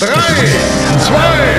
Drei, zwei,